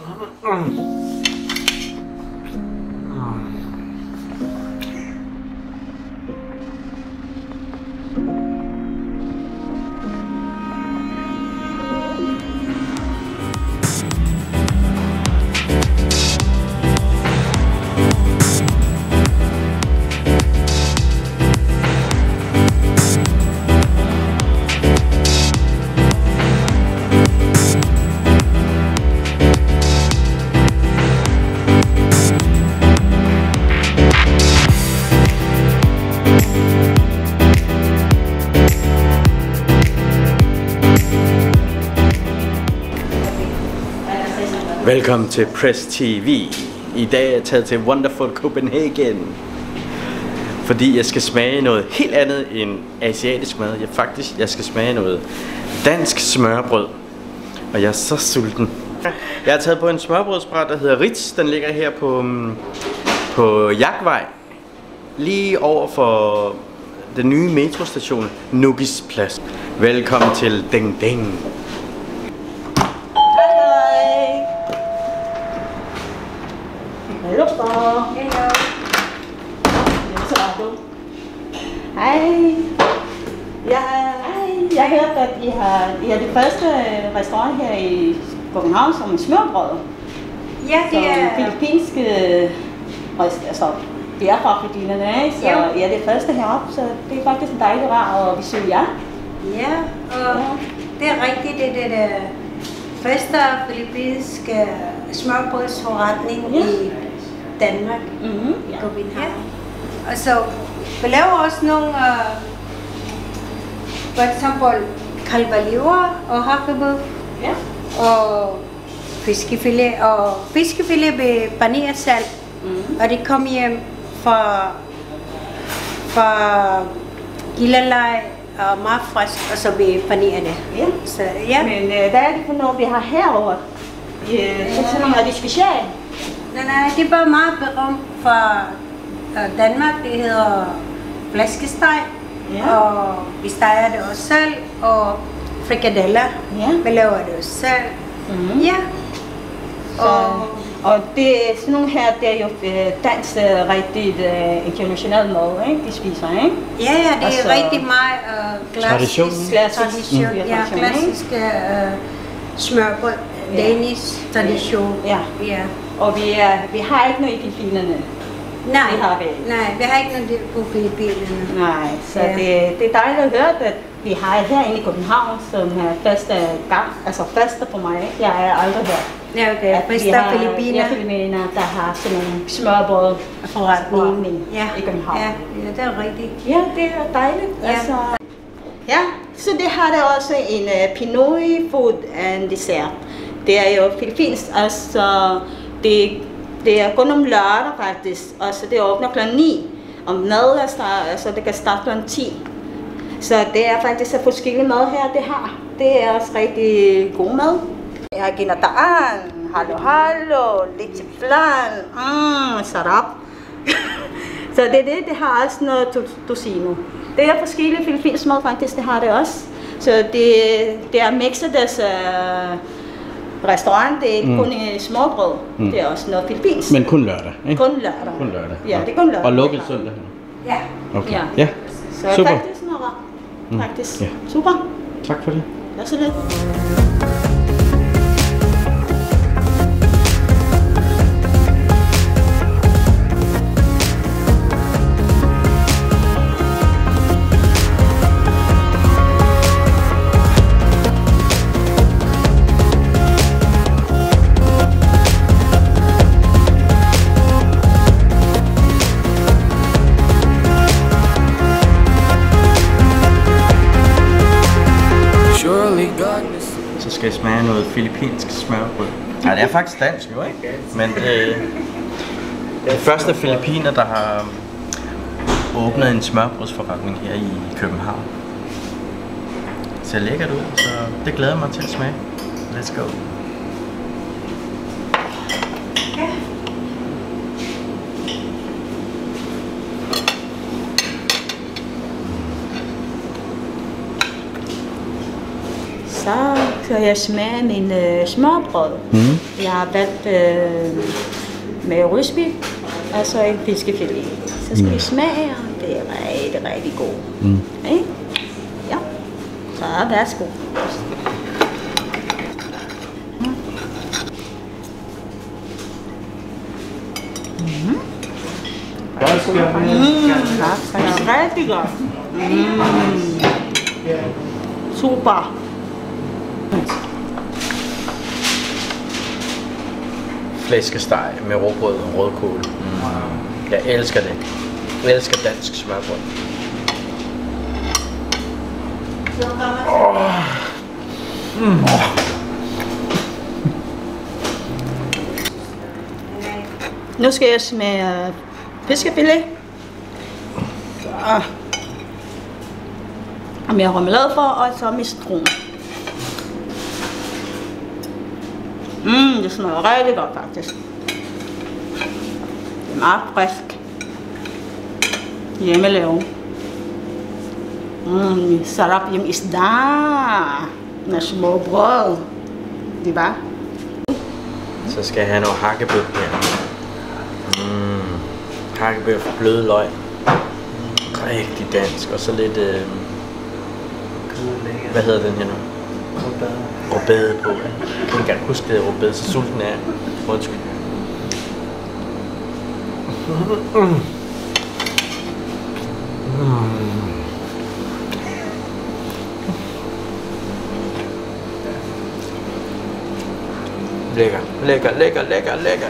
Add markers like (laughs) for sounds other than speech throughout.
음. Velkommen til Press TV. I dag er jeg taget til Wonderful Copenhagen. Fordi jeg skal smage noget helt andet end asiatisk mad. Jeg faktisk jeg skal smage noget dansk smørbrød. Og jeg er så sulten. Jeg har taget på en smørbrødsbræt, der hedder Ritz. Den ligger her på, mm, på Jagtvej. Lige over for den nye metrostation Nugis Plads. Velkommen til Ding Ding. Hello. Så er du. Hej. Jeg, jeg hørte, at I har, I er det første restaurant her i København som smørbrød. Ja, det Som er... filippinske rest- altså, det er fra Filippinerne, ikke? så Jo. Er det første heroppe, så det er faktisk en dejlig rar at besøge jer. Ja, og det er rigtigt, det er det der første filippinske smørbrødsforretning Ja. i Danmark, Mm-hmm. i København. Og så vi laver også nogle, uh, for eksempel kalvaliver og hakkebøf Ja. og fiskefilet og fiskefilet med paneret salt. Mm. Og det kom hjem fra, fra Gillalej og meget frisk, og så vi panerer det. ja. Så ja, Men øh, hvad er det for noget, vi har herovre? Det er sådan nogle, er det specielt? Nej, nej, det er bare meget berømt fra Danmark. Det hedder flæskesteg, Ja. og vi steger det også selv, og frikadeller. Ja. Vi laver det også selv. Mhm. Ja. Så, Og og det er sådan nogle her, det er jo øh, dansk øh, rigtig øh, international mad, ikke? De spiser, ikke? ja, ja, det er Altså- rigtig meget øh, klassisk. Tradition. Klassisk. tradition. Mm. Ja, klassisk øh, smørbrød. Ja. Danish tradition. Ja. ja. Og vi, er, vi har ikke noget i Filippinerne. Nej, Det har vi nej, vi har ikke noget på Filippinerne. Nej, så Ja. det, det er dejligt at høre, at vi har herinde i København, som er første gang, altså første for mig. Jeg har aldrig hørt. Ja, okay. at vi Første har- Filippiner. Ja, Filippiner, der har sådan nogle smørbrød forretning Ja. i København. Ja, ja, det er rigtigt. Ja, det er dejligt. Ja. Altså, ja, så det har der også en uh, Pinoy food and dessert. Det er jo filippinsk, altså det, det er kun om lørdag faktisk, altså det åbner kl. 9. Om mad er start, altså det kan starte kl. 10. Så det er faktisk så forskellige mad her, det har. Det er også rigtig god mad. Jeg har ginataan, halo halo, leche flan, mm, sarap. (laughs) Så det er det, det har også noget to- tocino. Det er forskellige filippinsk mad faktisk, det har det også. Så det, det er mixet deres uh, restaurant, det er ikke Mm. kun uh, småbrød, Mm. det er også noget filippinsk. Men kun lørdag, ikke? kun lørdag. Kun lørdag. Ja, det er kun lørdag. Og lukket søndag. Ja. Okay. Ja. Ja. Så Super. faktisk noget rart. Mm. Faktisk. Ja. Super. Tak for det. Det er så lidt. Så noget filippinsk smørbrød. Nej, det er faktisk dansk jo, ikke? Men øh, det er første filippiner, der har åbnet en smørbrødsforretning her i København. Det ser lækkert ud, så det glæder jeg mig til at smage. Let's go. Så så jeg smager min øh, smørbrød. Mm. Jeg har valgt øh, med røsby, og så en fiskefilet. Så skal mm. vi smage, og det er rigtig, rigtig god. Mm. Okay? Ja, så værsgo. Mm, er rigtig godt. Mm. Super. Flæskesteg med råbrød og rødkål. Mm. Jeg elsker det. Jeg elsker dansk smørbrød. Nu skal jeg smage fiskefilet. Så. Og mere remoulade for, og så mistron. Mm, det smager rigtig godt faktisk. Det er meget frisk. Hjemmelavet. Mm, sarap yung isda na små brød. Di ba? Så skal jeg have noget hakkebøf her. Mm. Hakkebøf, bløde løg. Rigtig dansk. Og så lidt... Øh, hvad hedder den her nu? Rødbede på. ja. Jeg kan ikke engang huske det rødbede, så sulten er jeg. Undskyld. Lækker, lækker, lækker, lækker, lækker.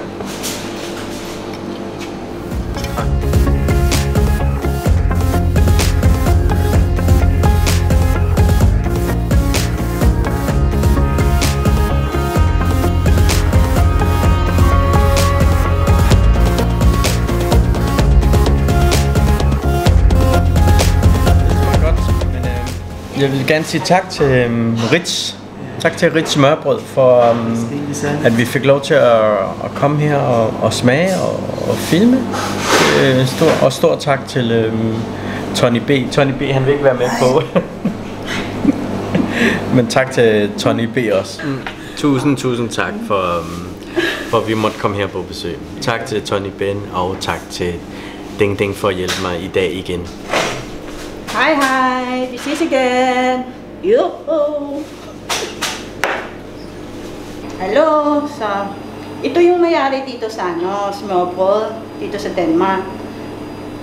Jeg vil gerne sige tak til øhm, Ritz. Tak til Ritz Smørbrød for, øhm, at vi fik lov til at, at komme her og, og smage og, og filme. Øh, stor, og stor tak til øhm, Tony B. Tony B. han vil ikke være med på. (laughs) Men tak til Tony B. også. Mm. Tusind, tusind tak for, øhm, for at vi måtte komme her på besøg. Tak til Tony Ben og tak til Ding Ding for at hjælpe mig i dag igen. Hi, hi. We see again. Yo. Hello. So, ito yung mayari dito sa ano, Smørbrød, dito sa Denmark.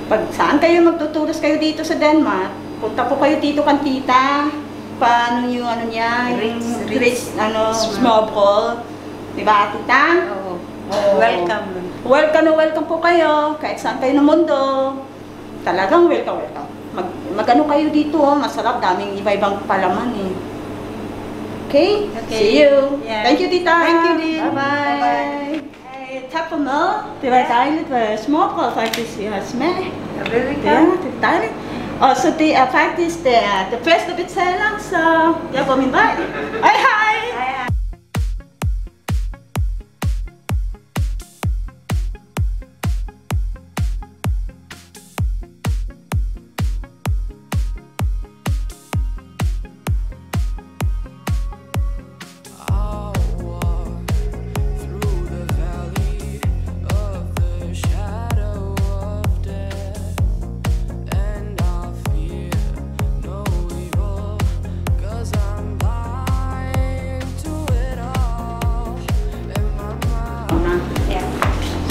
Pag saan kayo magtuturos kayo dito sa Denmark, punta po kayo dito kan tita. Paano yung ano niya, Ritz, Ritz, ano, Smørbrød. Diba, tita? Oo. Oo. Welcome. Welcome na welcome po kayo, kahit saan kayo ng mundo. Talagang welcome, welcome. Mag, magano kayo dito, oh, masarap, daming iba-ibang palaman eh. Okay? Okay. See you. Yeah. Thank you, tita. Thank you, din. Bye-bye. Bye-bye. For mad. Det var dejligt med småbrød faktisk, jeg har smag. Velkommen. Ja, det er dejligt. Og så det er faktisk det, er det bedste betaler, så jeg går min vej. Hej.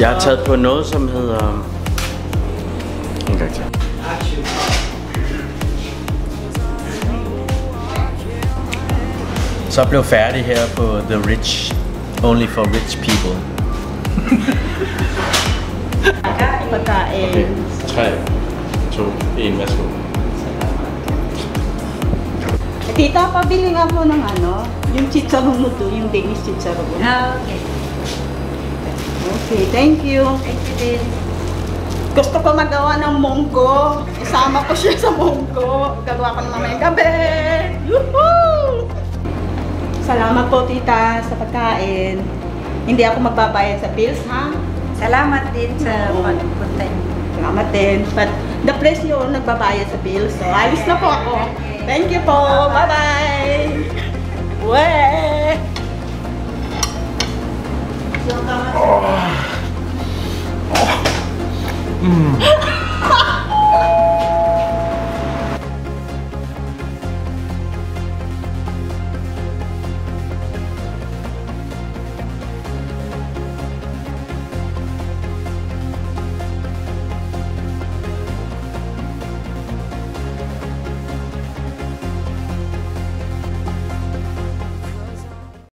Jeg har taget på noget, som hedder... En gang til. Så blev færdig her på The Rich. Only for rich people. Pagkain. 3, 2, 1, værsgo. Tita, pabili nga po ng ano, yung chicharon mo to, yung Danish chicharon. Ah, okay. Okay, thank you. Thank you din. Gusto ko magawa ng munggo. Isama ko siya sa munggo. Gagawa ko ng mamayang gabi. Yuhuu! Salamat po, tita, sa pagkain. Hindi ako magbabayad sa bills, ha? Salamat din sa Oo. pagpunta niyo. Salamat din. But the presyo nagbabayad sa bills. So, alis na po ako. Thank you po. Bye-bye. Way. 어. 어. 음.